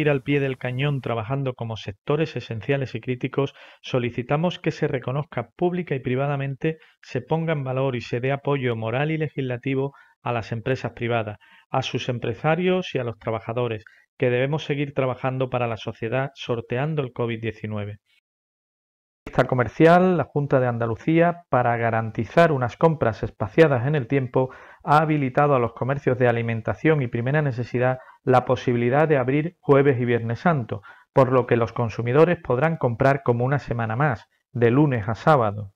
ir al pie del cañón trabajando como sectores esenciales y críticos, solicitamos que se reconozca pública y privadamente, se ponga en valor y se dé apoyo moral y legislativo a las empresas privadas, a sus empresarios y a los trabajadores, que debemos seguir trabajando para la sociedad sorteando el COVID-19 comercial, la Junta de Andalucía, para garantizar unas compras espaciadas en el tiempo, ha habilitado a los comercios de alimentación y primera necesidad la posibilidad de abrir jueves y viernes santo, por lo que los consumidores podrán comprar como una semana más, de lunes a sábado.